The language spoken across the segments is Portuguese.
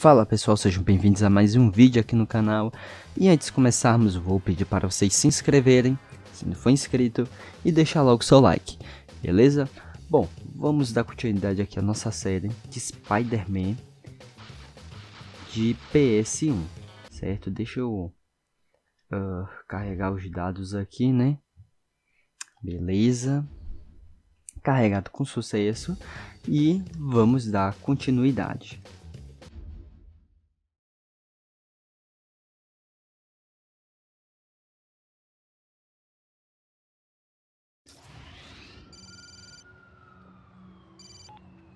Fala pessoal, sejam bem-vindos a mais um vídeo aqui no canal E antes de começarmos, vou pedir para vocês se inscreverem, se não for inscrito E deixar logo seu like, beleza? Bom, vamos dar continuidade aqui à nossa série de Spider-Man De PS1, certo? Deixa eu uh, carregar os dados aqui, né? Beleza Carregado com sucesso E vamos dar continuidade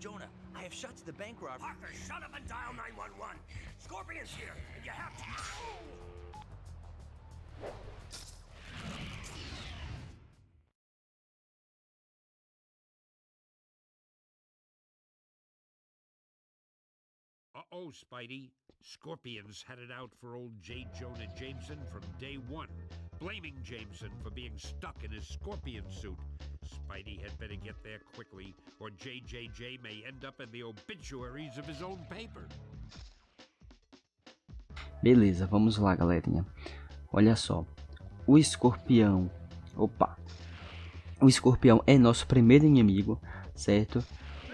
Jonah, I have shots the bank robber. Parker, shut up and dial 911. Scorpion's here, and you have to... Uh-oh, Spidey. Scorpions headed out for old J. Jonah Jameson from day one, blaming Jameson for being stuck in his scorpion suit. Spidey had better get there quickly, or JJJ may end up in the obituaries of his own paper. Beleza, vamos lá, galerinha. Olha só. O escorpião. Opa. O escorpião é nosso primeiro inimigo, certo?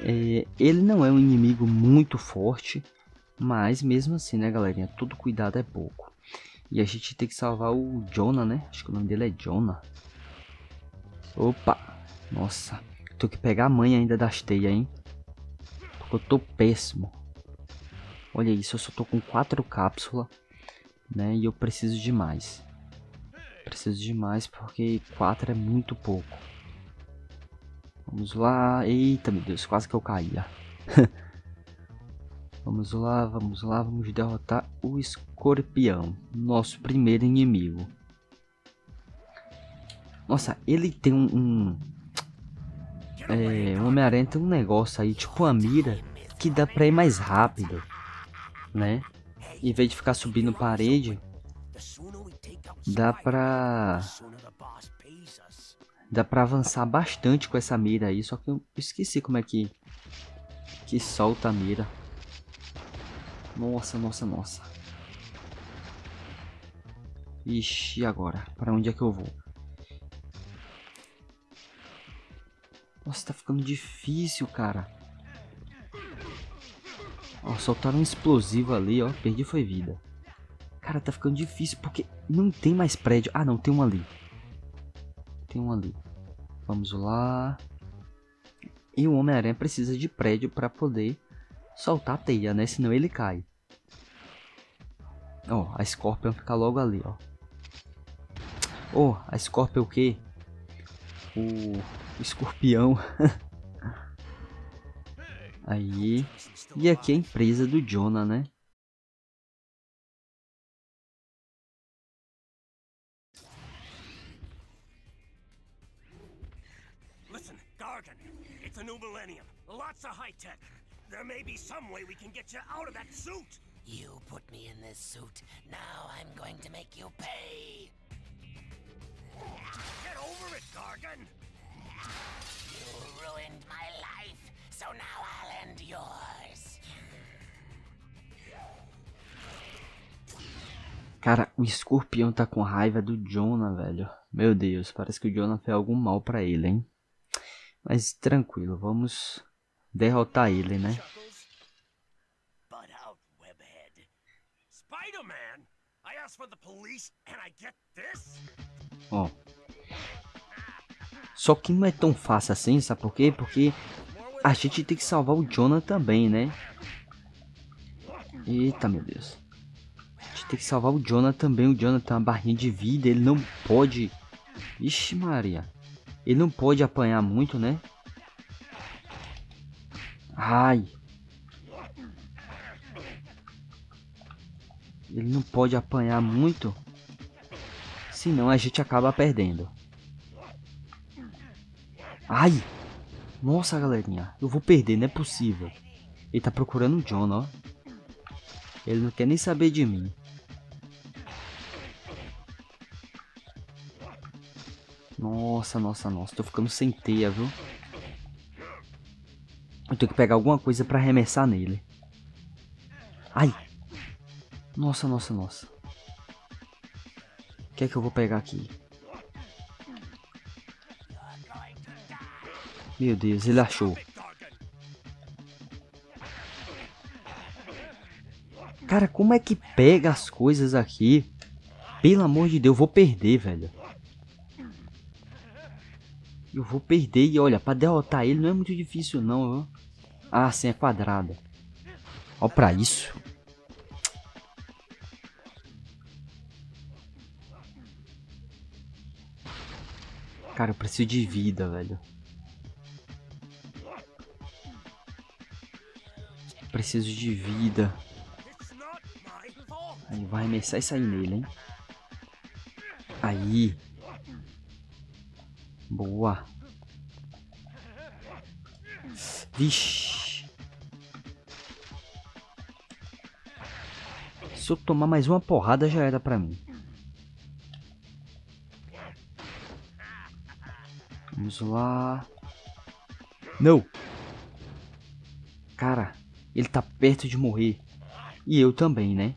É, ele não é um inimigo muito forte, mas mesmo assim, né, galerinha? Todo cuidado é pouco. E a gente tem que salvar o Jonah, né? Acho que o nome dele é Jonah. Opa! Nossa, tô que pegar a mãe ainda das teias, hein? Porque eu tô péssimo. Olha isso, eu só tô com quatro cápsulas, né? E eu preciso de mais. Preciso de mais porque quatro é muito pouco. Vamos lá. Eita, meu Deus, quase que eu caía. vamos lá, vamos lá, vamos derrotar o escorpião, nosso primeiro inimigo. Nossa, ele tem um, um é, o Homem-Aranha tem um negócio aí, tipo uma mira, que dá pra ir mais rápido, né? Em vez de ficar subindo parede, dá pra... Dá pra avançar bastante com essa mira aí, só que eu esqueci como é que... Que solta a mira. Nossa, nossa, nossa. Ixi, e agora? Pra onde é que eu vou? Nossa, tá ficando difícil, cara. Ó, soltaram um explosivo ali, ó. Perdi foi vida. Cara, tá ficando difícil porque não tem mais prédio. Ah, não, tem um ali. Tem um ali. Vamos lá. E o Homem-Aranha precisa de prédio para poder soltar a teia, né? Senão ele cai. Ó, a Scorpion fica logo ali, ó. Oh, a Scorpion o quê? O escorpião. Aí. E aqui é a empresa do Jonah, né? Listen, Gargan, it's a new millennium. Lots of high tech. There may be some way we can get you out of that suit. You put me in this suit. Now I'm going to make you pay. Get over it, Gargan. You ruined my life, so now I'll end yours. Cara, o escorpião tá com raiva do Jonah, velho. Meu Deus, parece que o Jonah fez algum mal pra ele, hein? Mas tranquilo, vamos derrotar ele, né? Butt out, webhead. Spider-Man? I asked for the police and I get this? Ó. Só que não é tão fácil assim, sabe por quê? Porque a gente tem que salvar o Jonah também, né? Eita, meu Deus. A gente tem que salvar o Jonah também. O Jonah tem uma barrinha de vida. Ele não pode... Ixi, Maria. Ele não pode apanhar muito, né? Ai. Ele não pode apanhar muito. Senão a gente acaba perdendo. Ai! Nossa, galerinha. Eu vou perder, não é possível. Ele tá procurando o John, ó. Ele não quer nem saber de mim. Nossa, nossa, nossa. Tô ficando sem teia, viu? Eu tenho que pegar alguma coisa pra arremessar nele. Ai. Nossa, nossa, nossa. O que é que eu vou pegar aqui? Meu Deus, ele achou. Cara, como é que pega as coisas aqui? Pelo amor de Deus, eu vou perder, velho. Eu vou perder e olha, pra derrotar ele não é muito difícil não? Ah, sim, é quadrada. Ó pra isso. Cara, eu preciso de vida, velho. Preciso de vida. Aí vai arremessar e sair nele, hein? Aí. Boa. Vixe. Se eu tomar mais uma porrada já era pra mim. Vamos lá. Não. Cara, ele tá perto de morrer. E eu também, né?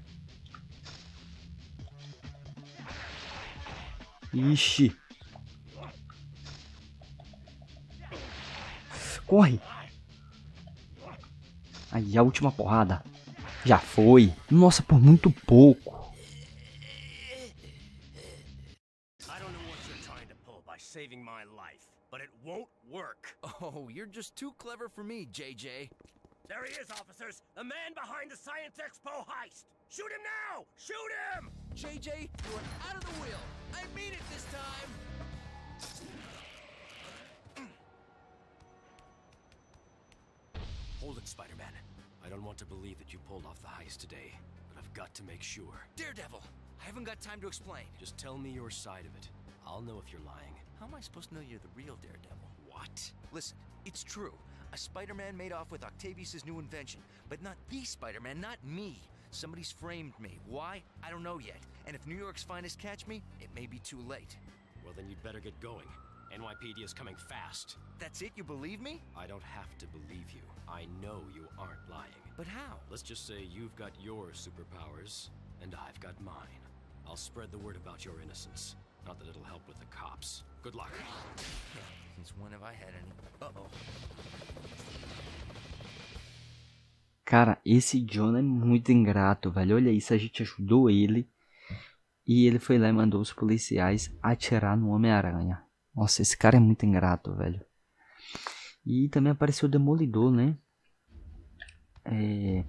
Ixi. Corre. Aí, a última porrada. Já foi. Nossa, por muito pouco. Work. Oh, you're just too clever for me, JJ. There he is, officers! The man behind the Science Expo heist! Shoot him now! Shoot him! JJ, you're out of the wheel. I mean it this time. Hold it, Spider-Man. I don't want to believe that you pulled off the heist today, but I've got to make sure. Daredevil, I haven't got time to explain. Just tell me your side of it. I'll know if you're lying. How am I supposed to know you're the real Daredevil? What? Listen, it's true. A Spider-Man made off with Octavius' new invention, but not the Spider-Man, not me. Somebody's framed me. Why? I don't know yet. And if New York's finest catch me, it may be too late. Well, then you'd better get going. NYPD is coming fast. That's it? You believe me? I don't have to believe you. I know you aren't lying. But how? Let's just say you've got your superpowers, and I've got mine. I'll spread the word about your innocence. Not that it'll help with the cops. Good luck. Since when have I had any? Uh-oh. Cara, esse John é muito ingrato, velho. Olha isso, a gente ajudou ele. E ele foi lá e mandou os policiais atirar no Homem-Aranha. Nossa, esse cara é muito ingrato, velho. E também apareceu o Demolidor, né? É...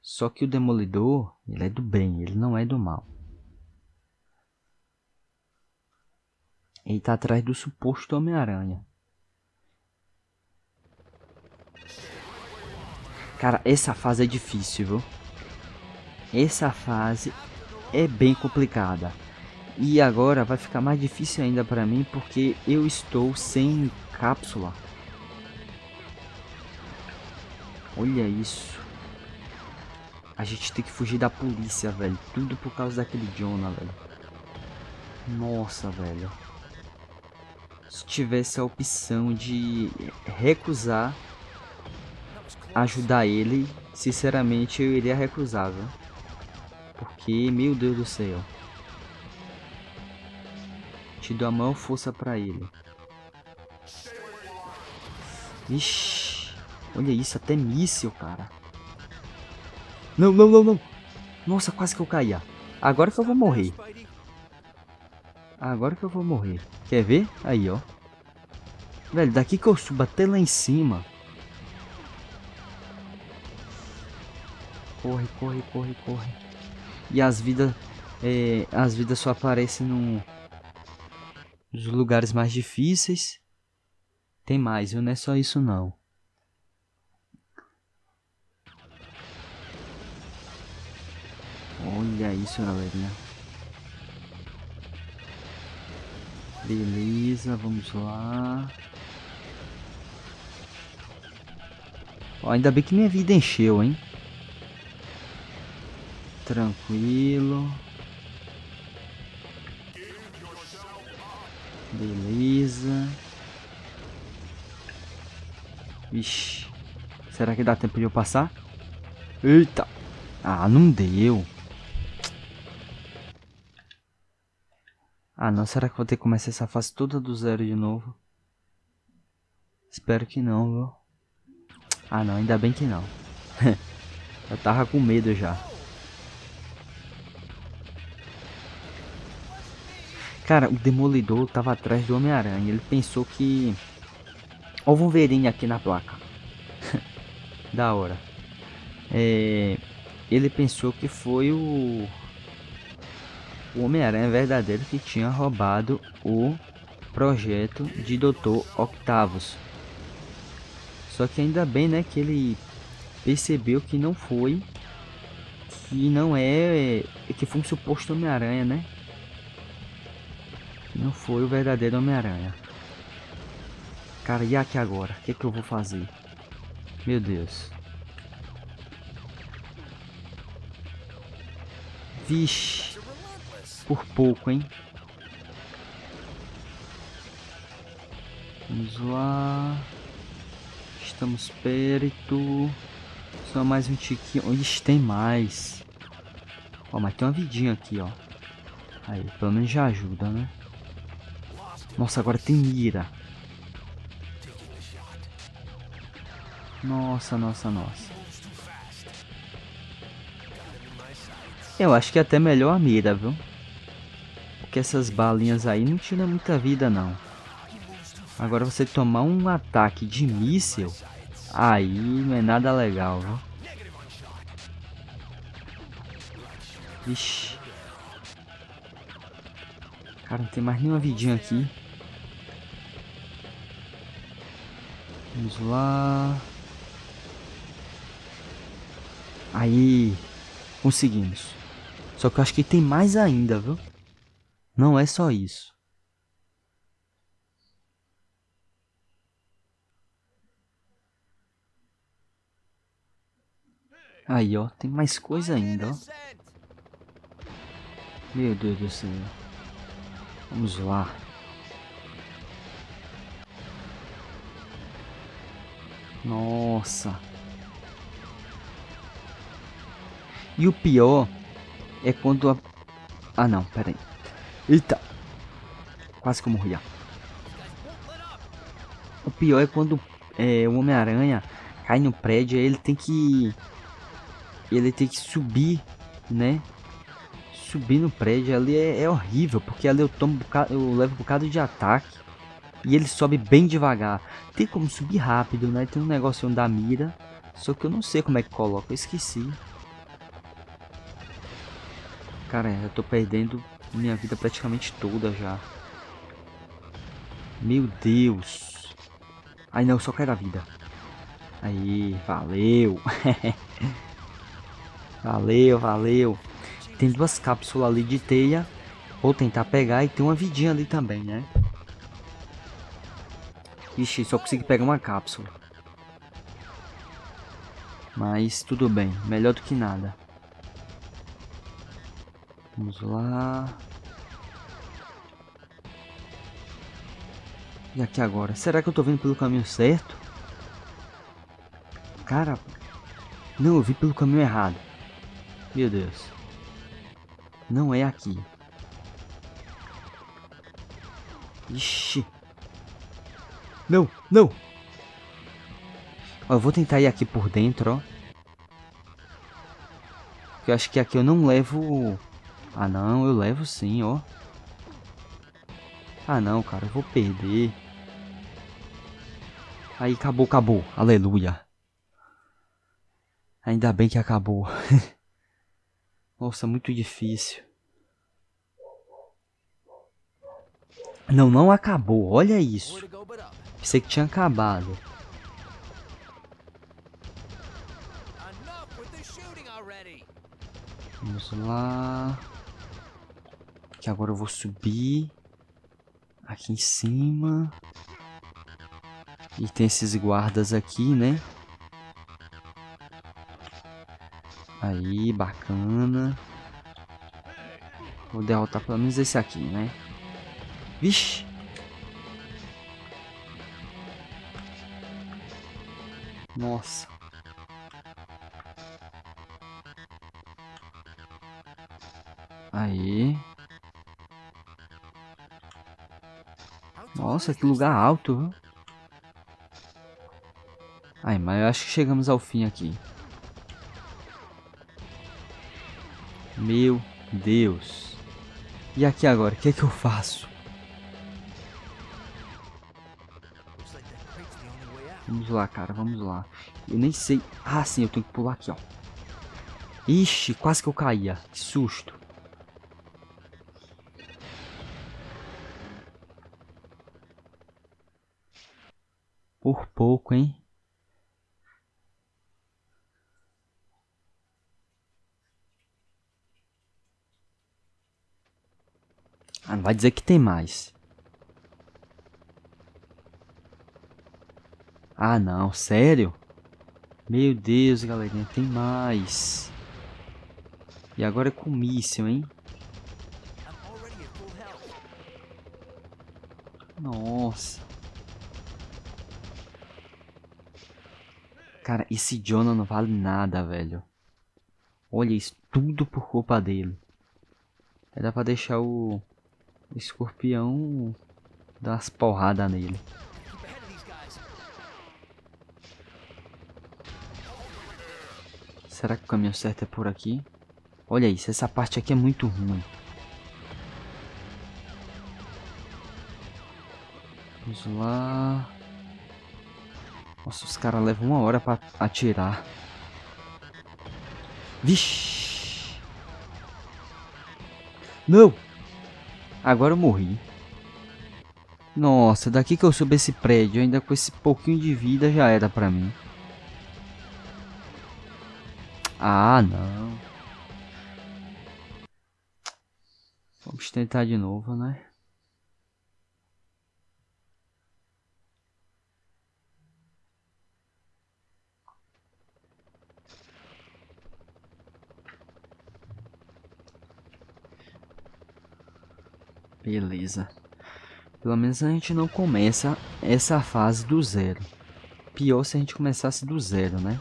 Só que o Demolidor, ele é do bem, ele não é do mal. Ele tá atrás do suposto Homem-Aranha. Cara, essa fase é difícil, viu? Essa fase é bem complicada. E agora vai ficar mais difícil ainda pra mim porque eu estou sem cápsula. Olha isso. A gente tem que fugir da polícia, velho. Tudo por causa daquele Jonah, velho. Nossa, velho. Se tivesse a opção de recusar ajudar ele, sinceramente eu iria recusar, viu? Porque, meu Deus do céu. Te dou a maior força pra ele. Ixi. Olha isso, até míssil, cara. Não, não, não, não. Nossa, quase que eu caía. Agora que eu vou morrer. Agora que eu vou morrer. Quer ver? Aí, ó. Velho, daqui que eu subo até lá em cima. Corre, corre, corre, corre. E as vidas... É, as vidas só aparecem no, nos lugares mais difíceis. Tem mais, viu? Não é só isso não. Olha isso, galerinha. Beleza, vamos lá. Ó, ainda bem que minha vida encheu, hein? Tranquilo. Beleza. Vixe. Será que dá tempo de eu passar? Eita! Ah, não deu. Ah, não. Será que vou ter que começar essa fase toda do zero de novo? Espero que não, viu? Ah, não. Ainda bem que não. eu tava com medo já. Cara, o Demolidor tava atrás do Homem-Aranha. Ele pensou que... Ó o Wolverine aqui na placa. da hora. É... Ele pensou que foi o... O Homem-Aranha verdadeiro que tinha roubado o projeto de Dr. Octavus. Só que ainda bem, né, que ele percebeu que não foi... Que não é... Que foi um suposto Homem-Aranha, né? Não foi o verdadeiro Homem-Aranha. Cara, e aqui agora? O que, é que eu vou fazer? Meu Deus. Vixe. Por pouco, hein? Vamos lá. Estamos perto. Só mais um tiquinho. Ixi, tem mais. Ó, mas tem uma vidinha aqui, ó. Aí, pelo menos já ajuda, né? Nossa, agora tem mira. Nossa, nossa, nossa. Eu acho que é até melhor a mira, viu? Porque essas balinhas aí não tiram muita vida, não. Agora você tomar um ataque de míssil, aí não é nada legal, viu? Ixi. Cara, não tem mais nenhuma vidinha aqui. Vamos lá. Aí. Conseguimos. Só que eu acho que tem mais ainda, viu? Não é só isso. Aí, ó. Tem mais coisa ainda, ó. Meu Deus do céu. Vamos lá. Nossa. E o pior é quando a... Ah não, pera aí. Eita. Quase que eu morri. O pior é quando é, o Homem-Aranha cai no prédio, ele tem que... Ele tem que subir, né? Subir no prédio ali é, é horrível, porque ali eu tomo eu levo um bocado de ataque. E ele sobe bem devagar. Tem como subir rápido, né? Tem um negócio da mira. Só que eu não sei como é que coloca. Eu esqueci. Cara, eu tô perdendo minha vida praticamente toda já. Meu Deus. Ai não, só quero a vida. Aí, valeu. valeu, valeu. Tem duas cápsulas ali de teia. Vou tentar pegar e tem uma vidinha ali também, né? Ixi, só consegui pegar uma cápsula. Mas tudo bem, melhor do que nada. Vamos lá. E aqui agora? Será que eu tô vindo pelo caminho certo? Cara, não, eu vi pelo caminho errado. Meu Deus. Não é aqui. Ixi. Não, não. Ó, eu vou tentar ir aqui por dentro, ó. Eu acho que aqui eu não levo... Ah, não, eu levo sim, ó. Ah, não, cara, eu vou perder. Aí, acabou, acabou. Aleluia. Ainda bem que acabou. Nossa, muito difícil. Não, não acabou. Olha isso. Pensei que tinha acabado. Vamos lá. Que agora eu vou subir. Aqui em cima. E tem esses guardas aqui, né? Aí, bacana. Vou derrotar pelo menos esse aqui, né? Vixe! Nossa. Aí. Nossa, que lugar alto, viu? Ai, mas eu acho que chegamos ao fim aqui. Meu Deus. E aqui agora, o que é que eu faço? Vamos lá, cara, vamos lá. Eu nem sei... Ah, sim, eu tenho que pular aqui, ó. Ixi, quase que eu caía. Que susto. Por pouco, hein? Ah, não vai dizer que tem mais. Ah, não, sério? Meu Deus, galerinha, tem mais. E agora é com míssil, hein? Nossa. Cara, esse Jonah não vale nada, velho. Olha isso, tudo por culpa dele. Dá pra deixar o, o escorpião dar umas porradas nele. Será que o caminho certo é por aqui? Olha isso, essa parte aqui é muito ruim. Vamos lá. Nossa, os caras levam uma hora pra atirar. Vixe! Não! Agora eu morri. Nossa, daqui que eu subo esse prédio, ainda com esse pouquinho de vida já era pra mim. Ah, não. Vamos tentar de novo, né? Beleza. Pelo menos a gente não começa essa fase do zero. Pior se a gente começasse do zero, né?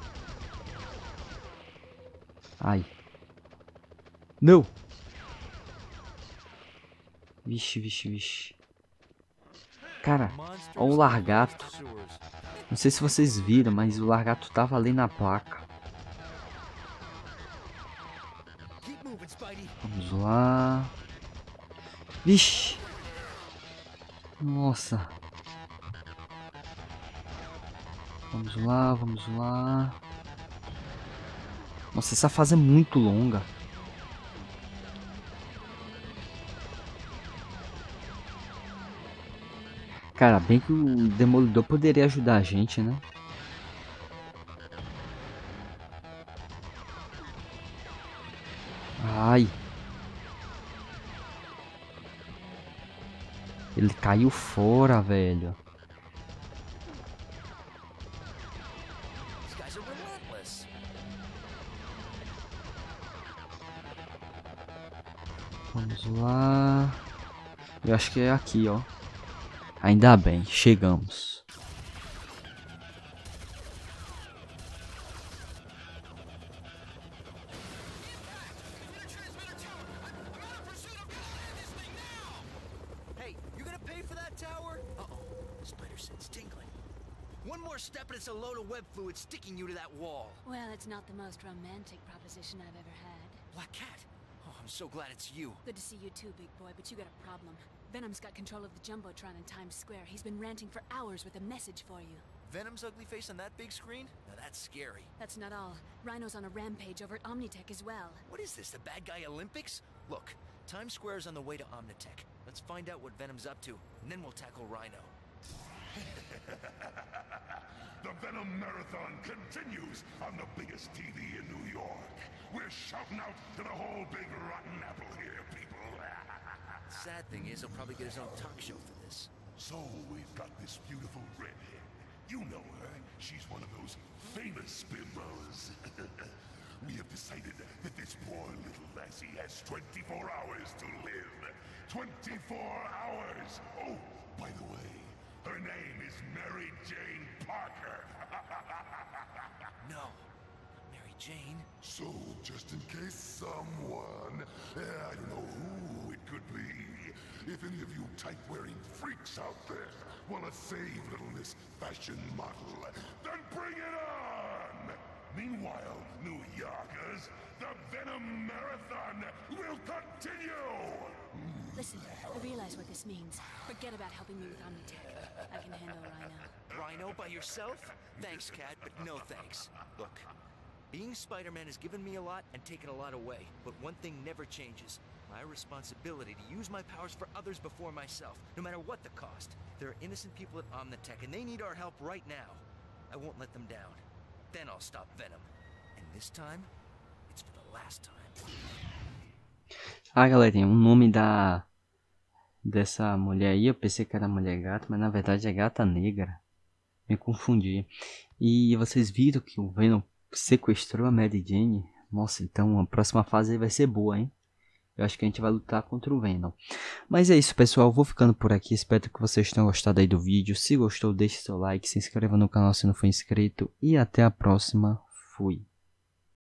Ai. Não! Vixe, vixe, vixe. Cara, olha o largato. Não sei se vocês viram, mas o largato tava ali na placa. Vixe. Nossa. Vamos lá, vamos lá. Nossa, essa fase é muito longa. Cara, bem que o Demolidor poderia ajudar a gente, né? Ele caiu fora, velho. Vamos lá. Eu acho que é aqui, ó. Ainda bem, chegamos. Proposition I've ever had. Black Cat. Oh, I'm so glad it's you. Good to see you too, big boy, but you got a problem. Venom's got control of the Jumbotron in Times Square. He's been ranting for hours with a message for you. Venom's ugly face on that big screen? Now that's scary. That's not all. Rhino's on a rampage over at Omnitech as well. What is this, the bad guy Olympics? Look, Times Square's on the way to Omnitech. Let's find out what Venom's up to, and then we'll tackle Rhino. The Venom Marathon continues on the biggest TV in New York. We're shouting out to the whole big rotten apple here, people. Sad thing is, he'll probably get his own talk show for this. So we've got this beautiful redhead. You know her. She's one of those famous bimbos. we have decided that this poor little lassie has 24 hours to live. 24 hours! Oh, by the way, her name is Mary Jane Parker. No, Mary Jane? So, just in case someone, eh, I don't know who it could be, if any of you tight-wearing freaks out there want to save little Miss Fashion Model, then bring it on! Meanwhile, New Yorkers, the Venom Marathon will continue! Listen, I realize what this means. Forget about helping me with Omnitech. I can handle Rhino. Rhino by yourself? Thanks, Cat, but no thanks. Look, being Spider-Man has given me a lot and taken a lot away, but one thing never changes. My responsibility to use my powers for others before myself, no matter what the cost. There are innocent people at Omnitech, and they need our help right now. I won't let them down. Then I'll stop Venom. And this time, it's for the last time. Ah, galerinha, o nome da dessa mulher aí, eu pensei que era mulher gata, mas na verdade é gata negra. Me confundi. E vocês viram que o Venom sequestrou a Mary Jane? Nossa, então a próxima fase vai ser boa, hein? Eu acho que a gente vai lutar contra o Venom. Mas é isso, pessoal. Vou ficando por aqui. Espero que vocês tenham gostado aí do vídeo. Se gostou, deixe seu like, se inscreva no canal se não for inscrito. E até a próxima. Fui.